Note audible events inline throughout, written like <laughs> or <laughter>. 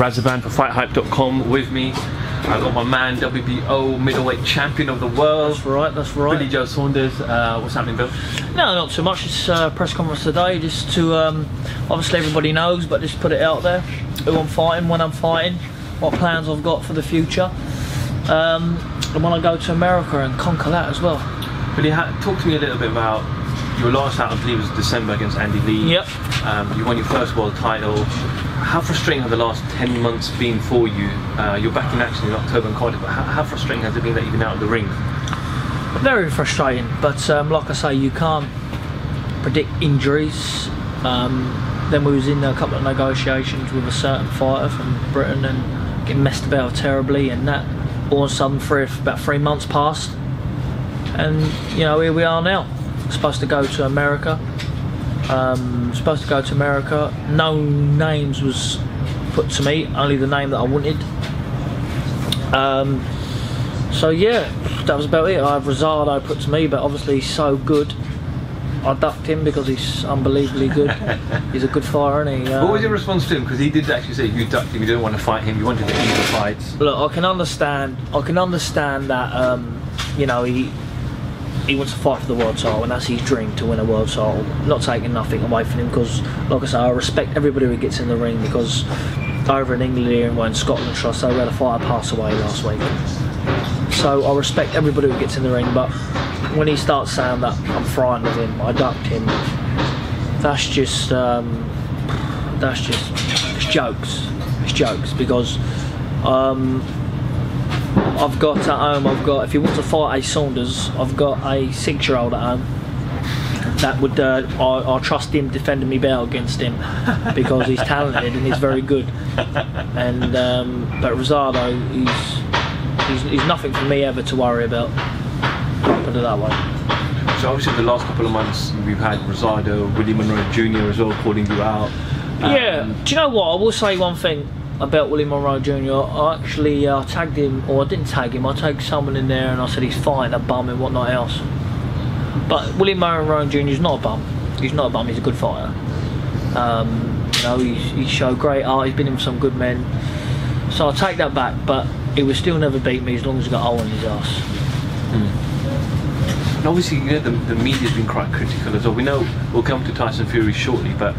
Razavan for FightHype.com with me. I got my man, WBO middleweight champion of the world. That's right, that's right. Billy Joe Saunders. Uh, what's happening, Bill? No, not too much. It's a press conference today, just to um, obviously everybody knows, but just put it out there. Who I'm fighting, when I'm fighting, what plans I've got for the future, um, and when I go to America and conquer that as well. Billy, talk to me a little bit about your last out, I believe, was December against Andy Lee. Yep. Um, you won your first world title. How frustrating have the last 10 months been for you? Uh, you're back in action in October in Cardiff, but how, how frustrating has it been that you've been out of the ring? Very frustrating, but um, like I say, you can't predict injuries. Um, then we was in a couple of negotiations with a certain fighter from Britain and getting messed about terribly, and that all of a sudden, three, about three months passed, and you know here we are now. Supposed to go to America. Um, supposed to go to America. No names was put to me, only the name that I wanted. Um, so yeah, that was about it. I have Rosado put to me, but obviously he's so good. I ducked him because he's unbelievably good. <laughs> he's a good fighter, and he. Um, what was your response to him? Because he did actually say you ducked him, you didn't want to fight him, you wanted to ease the fights. Look, I can understand. I can understand that. Um, you know, he he wants to fight for the world title, and that's his dream to win a world title. Not taking nothing away from him, because, like I say, I respect everybody who gets in the ring. Because over in England here and in Scotland, say, we had a fighter pass away last week. So I respect everybody who gets in the ring, but when he starts saying that I'm frightened of him, I ducked him. That's just um, that's just it's jokes. It's jokes because um, I've got at home. I've got if you want to fight a Saunders, I've got a six-year-old at home. That would uh, I, I trust him defending me better against him <laughs> because he's talented and he's very good. And um, but Rosado, he's, he's he's nothing for me ever to worry about. Put it that way. So obviously the last couple of months we've had Rosado, Willie Monroe Jr. as well calling you out. Um, Yeah. Do you know what? I will say one thing about Willie Monroe Jr. I actually uh, tagged him, or I didn't tag him. I tagged someone in there, and I said he's fine, a bum, and whatnot else. But Willie Monroe Jr. is not a bum. He's not a bum. He's a good fighter. Um, you know, he's, he showed great art. He's been in some good men. So I take that back, but he would still never beat me as long as he got hole in his ass. And obviously, you know, the, the media's been quite critical as well. We know we'll come to Tyson Fury shortly, but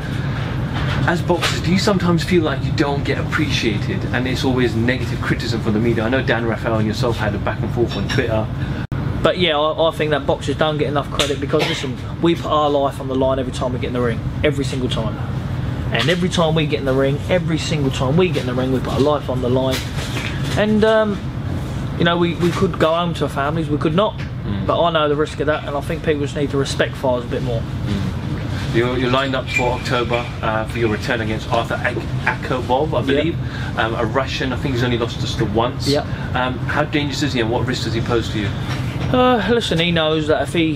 as boxers, do you sometimes feel like you don't get appreciated and it's always negative criticism from the media? I know Dan Rafael and yourself had a back and forth on Twitter. But yeah, I, I think that boxers don't get enough credit because listen, we put our life on the line every time we get in the ring, every single time. And every time we get in the ring, every single time we get in the ring, we put our life on the line. And um, you know, we, we could go home to our families, we could not. But I know the risk of that, and I think people just need to respect fighters a bit more. You're, you're lined up for October uh, for your return against Arthur Ak- Akavov, I believe, um, a Russian. I think he's only lost just the once. Yeah. Um, how dangerous is he, and what risk does he pose to you? Uh, listen, he knows that if he,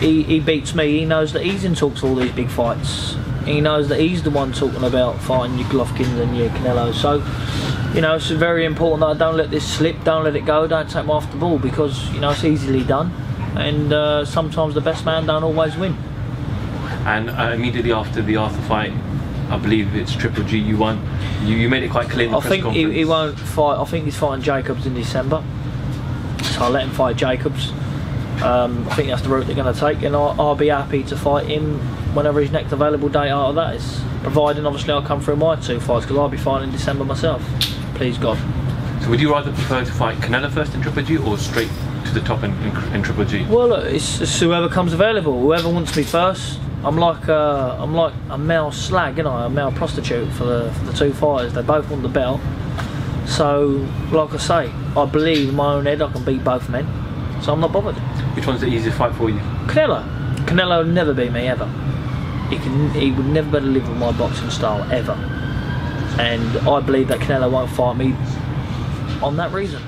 he he beats me, he knows that he's in talks all these big fights. He knows that he's the one talking about fighting your Golovkins and your Canelo. So, you know, it's very important that I don't let this slip, don't let it go, don't take off the ball because you know it's easily done, and uh, sometimes the best man don't always win. And uh, immediately after the Arthur fight, I believe it's Triple G. You won. You, you made it quite clear I think he, he won't fight. I think he's fighting Jacobs in December, so I'll let him fight Jacobs. Um, I think that's the route they're going to take, and I'll, I'll be happy to fight him whenever his next available date out of that is. Providing obviously I'll come through my two fights because I'll be fighting in December myself. Please God. So would you rather prefer to fight Canelo first in Triple G or straight to the top in, in, in Triple G? Well, look, it's, it's whoever comes available. Whoever wants me first. I'm like uh, I'm like a male slag, you know, a male prostitute for the for the two fighters. They both want the belt. So, like I say, I believe in my own head I can beat both men. So I'm not bothered. Which one's the easiest fight for you? Canelo. Canelo will never beat me ever. He can. He would never be able to live with my boxing style ever. And I believe that Canelo won't fight me on that reason.